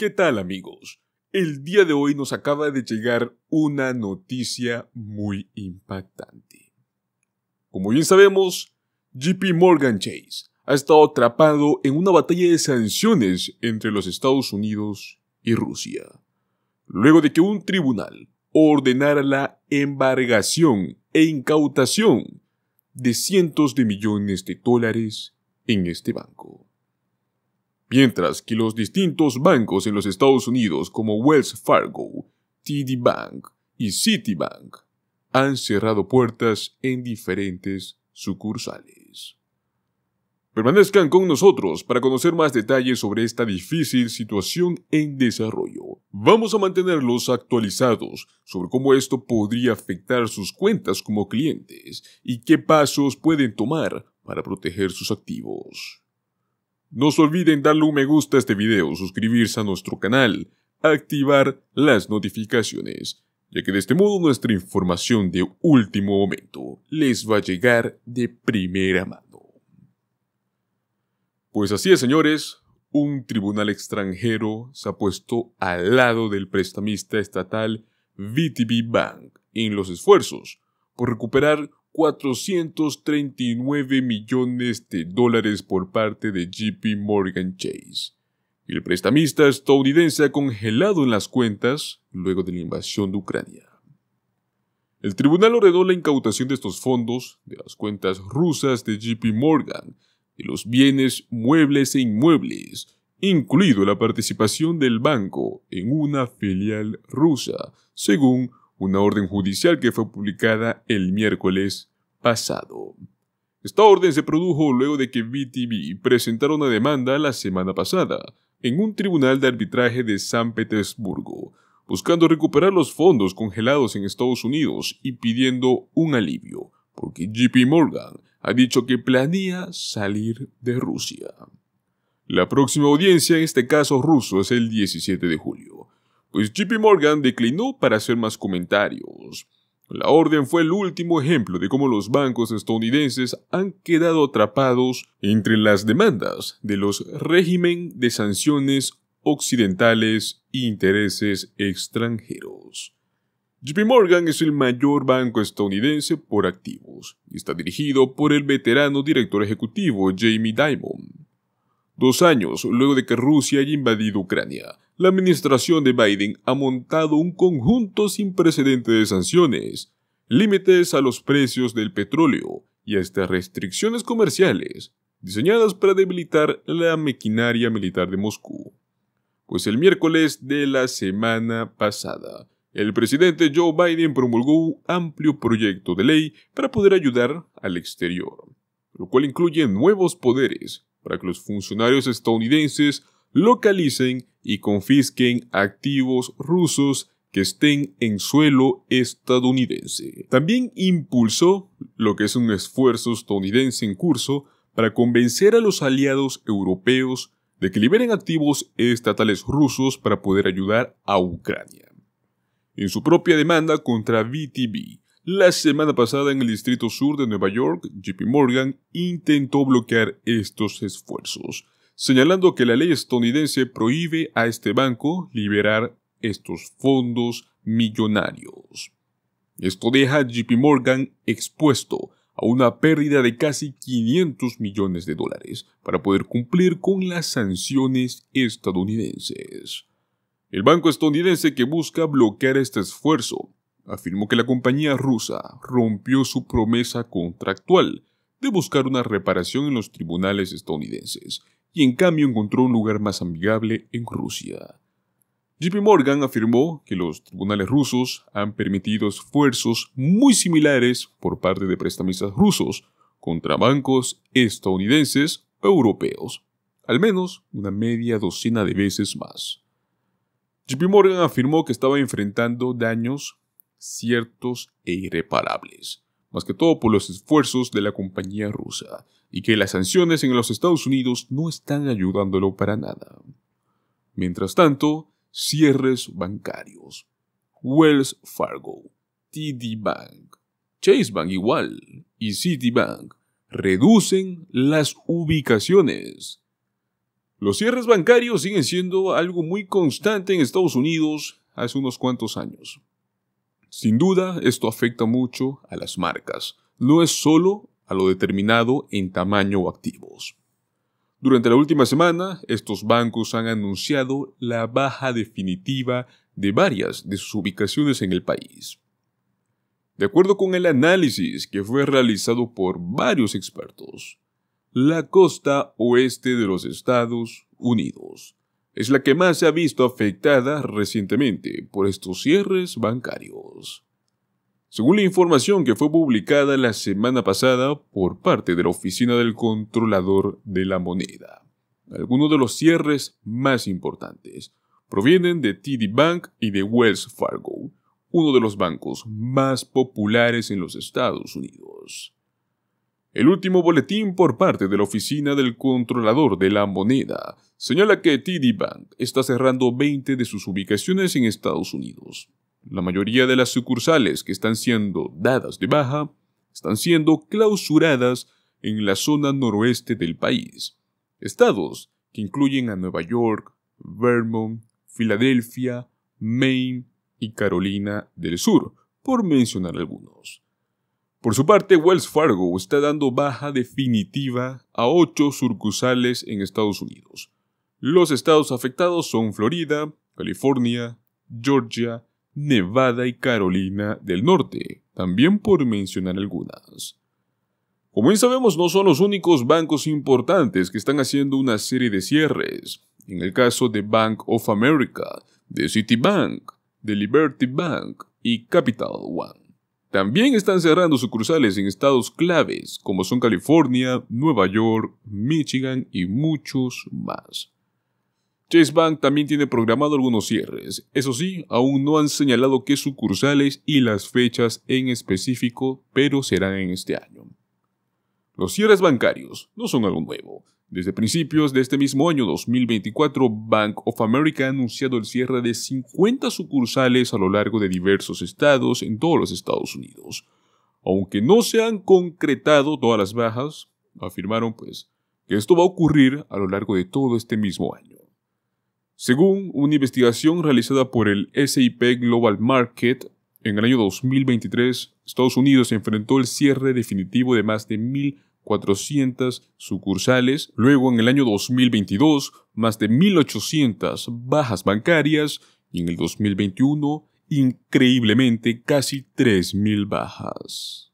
¿Qué tal amigos? El día de hoy nos acaba de llegar una noticia muy impactante. Como bien sabemos, JP Morgan Chase ha estado atrapado en una batalla de sanciones entre los Estados Unidos y Rusia, luego de que un tribunal ordenara la embargación e incautación de cientos de millones de dólares en este banco. Mientras que los distintos bancos en los Estados Unidos como Wells Fargo, TD Bank y Citibank han cerrado puertas en diferentes sucursales. Permanezcan con nosotros para conocer más detalles sobre esta difícil situación en desarrollo. Vamos a mantenerlos actualizados sobre cómo esto podría afectar sus cuentas como clientes y qué pasos pueden tomar para proteger sus activos. No se olviden darle un me gusta a este video, suscribirse a nuestro canal, activar las notificaciones, ya que de este modo nuestra información de último momento les va a llegar de primera mano. Pues así es, señores, un tribunal extranjero se ha puesto al lado del prestamista estatal VTB Bank en los esfuerzos por recuperar 439 millones de dólares por parte de JP Morgan Chase. El prestamista estadounidense ha congelado en las cuentas luego de la invasión de Ucrania. El tribunal ordenó la incautación de estos fondos de las cuentas rusas de JP Morgan de los bienes muebles e inmuebles, incluido la participación del banco en una filial rusa, según una orden judicial que fue publicada el miércoles pasado. Esta orden se produjo luego de que BTV presentara una demanda la semana pasada en un tribunal de arbitraje de San Petersburgo, buscando recuperar los fondos congelados en Estados Unidos y pidiendo un alivio, porque JP Morgan ha dicho que planea salir de Rusia. La próxima audiencia en este caso ruso es el 17 de julio, pues JP Morgan declinó para hacer más comentarios. La orden fue el último ejemplo de cómo los bancos estadounidenses han quedado atrapados entre las demandas de los régimen de sanciones occidentales e intereses extranjeros. JP Morgan es el mayor banco estadounidense por activos y está dirigido por el veterano director ejecutivo Jamie Dimon. Dos años luego de que Rusia haya invadido Ucrania, la administración de Biden ha montado un conjunto sin precedente de sanciones, límites a los precios del petróleo y hasta restricciones comerciales, diseñadas para debilitar la maquinaria militar de Moscú. Pues el miércoles de la semana pasada, el presidente Joe Biden promulgó un amplio proyecto de ley para poder ayudar al exterior, lo cual incluye nuevos poderes para que los funcionarios estadounidenses localicen y confisquen activos rusos que estén en suelo estadounidense. También impulsó lo que es un esfuerzo estadounidense en curso para convencer a los aliados europeos de que liberen activos estatales rusos para poder ayudar a Ucrania en su propia demanda contra VTB. La semana pasada en el Distrito Sur de Nueva York, JP Morgan intentó bloquear estos esfuerzos, señalando que la ley estadounidense prohíbe a este banco liberar estos fondos millonarios. Esto deja a JP Morgan expuesto a una pérdida de casi 500 millones de dólares para poder cumplir con las sanciones estadounidenses. El banco estadounidense que busca bloquear este esfuerzo afirmó que la compañía rusa rompió su promesa contractual de buscar una reparación en los tribunales estadounidenses y en cambio encontró un lugar más amigable en Rusia. JP Morgan afirmó que los tribunales rusos han permitido esfuerzos muy similares por parte de prestamistas rusos contra bancos estadounidenses o europeos, al menos una media docena de veces más. JP Morgan afirmó que estaba enfrentando daños ciertos e irreparables, más que todo por los esfuerzos de la compañía rusa, y que las sanciones en los Estados Unidos no están ayudándolo para nada. Mientras tanto, cierres bancarios. Wells Fargo, TD Bank, Chase Bank igual y Citibank reducen las ubicaciones Los cierres bancarios siguen siendo algo muy constante en Estados Unidos hace unos cuantos años. Sin duda, esto afecta mucho a las marcas. No es solo a lo determinado en tamaño o activos. Durante la última semana, estos bancos han anunciado la baja definitiva de varias de sus ubicaciones en el país. De acuerdo con el análisis que fue realizado por varios expertos, la costa oeste de los Estados Unidos es la que más se ha visto afectada recientemente por estos cierres bancarios. Según la información que fue publicada la semana pasada por parte de la Oficina del Controlador de la Moneda, algunos de los cierres más importantes provienen de TD Bank y de Wells Fargo, uno de los bancos más populares en los Estados Unidos. El último boletín por parte de la Oficina del Controlador de la Moneda señala que TD Bank está cerrando 20 de sus ubicaciones en Estados Unidos. La mayoría de las sucursales que están siendo dadas de baja están siendo clausuradas en la zona noroeste del país. Estados que incluyen a Nueva York, Vermont, Filadelfia, Maine y Carolina del Sur, por mencionar algunos. Por su parte, Wells Fargo está dando baja definitiva a ocho sucursales en Estados Unidos. Los estados afectados son Florida, California, Georgia, Nevada y Carolina del Norte, también por mencionar algunas. Como bien sabemos, no son los únicos bancos importantes que están haciendo una serie de cierres. En el caso de Bank of America, de Citibank, de Liberty Bank y Capital One. También están cerrando sucursales en estados claves como son California, Nueva York, Michigan y muchos más. Chase Bank también tiene programado algunos cierres, eso sí, aún no han señalado qué sucursales y las fechas en específico, pero serán en este año. Los cierres bancarios no son algo nuevo. Desde principios de este mismo año 2024, Bank of America ha anunciado el cierre de 50 sucursales a lo largo de diversos estados en todos los Estados Unidos. Aunque no se han concretado todas las bajas, afirmaron pues que esto va a ocurrir a lo largo de todo este mismo año. Según una investigación realizada por el SIP Global Market, en el año 2023, Estados Unidos enfrentó el cierre definitivo de más de 1.400 sucursales, luego en el año 2022 más de 1.800 bajas bancarias y en el 2021 increíblemente casi 3.000 bajas.